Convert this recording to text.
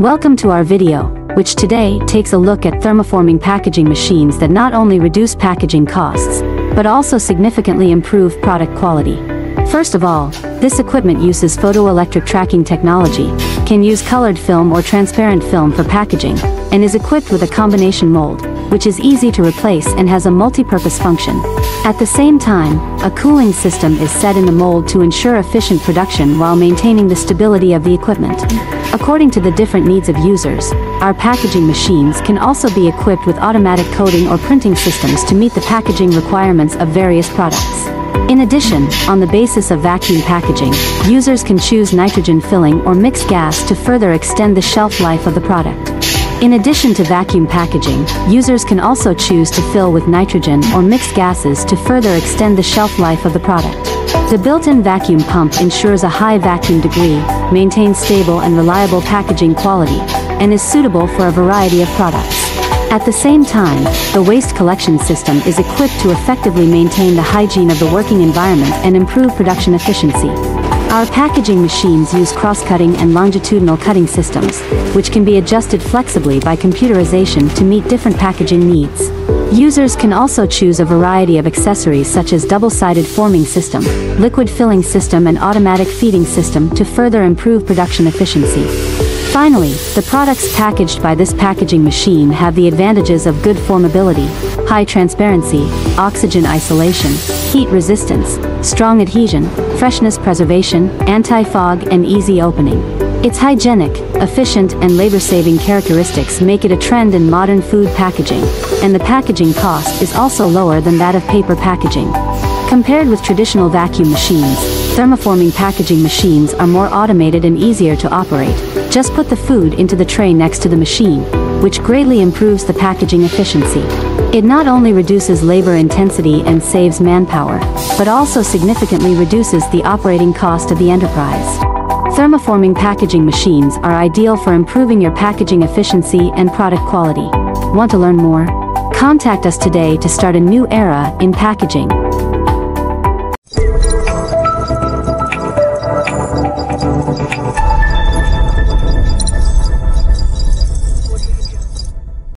Welcome to our video, which today takes a look at thermoforming packaging machines that not only reduce packaging costs, but also significantly improve product quality. First of all, this equipment uses photoelectric tracking technology, can use colored film or transparent film for packaging, and is equipped with a combination mold, which is easy to replace and has a multi-purpose function. At the same time, a cooling system is set in the mold to ensure efficient production while maintaining the stability of the equipment. According to the different needs of users, our packaging machines can also be equipped with automatic coating or printing systems to meet the packaging requirements of various products. In addition, on the basis of vacuum packaging, users can choose nitrogen filling or mixed gas to further extend the shelf life of the product. In addition to vacuum packaging, users can also choose to fill with nitrogen or mixed gases to further extend the shelf life of the product. The built-in vacuum pump ensures a high vacuum degree, maintains stable and reliable packaging quality, and is suitable for a variety of products. At the same time, the waste collection system is equipped to effectively maintain the hygiene of the working environment and improve production efficiency. Our packaging machines use cross-cutting and longitudinal cutting systems, which can be adjusted flexibly by computerization to meet different packaging needs. Users can also choose a variety of accessories such as double-sided forming system, liquid filling system and automatic feeding system to further improve production efficiency. Finally, the products packaged by this packaging machine have the advantages of good formability, high transparency, oxygen isolation, heat resistance, strong adhesion, freshness preservation, anti-fog and easy opening. Its hygienic, efficient and labor-saving characteristics make it a trend in modern food packaging, and the packaging cost is also lower than that of paper packaging. Compared with traditional vacuum machines, thermoforming packaging machines are more automated and easier to operate. Just put the food into the tray next to the machine, which greatly improves the packaging efficiency. It not only reduces labor intensity and saves manpower, but also significantly reduces the operating cost of the enterprise. Thermoforming packaging machines are ideal for improving your packaging efficiency and product quality. Want to learn more? Contact us today to start a new era in packaging.